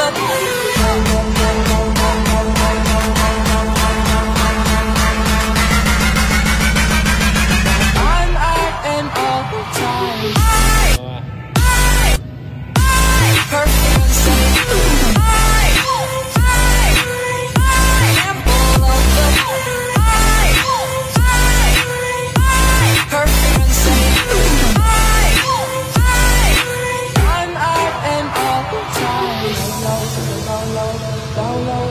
I'm at an all-time. 老楼，老楼，老。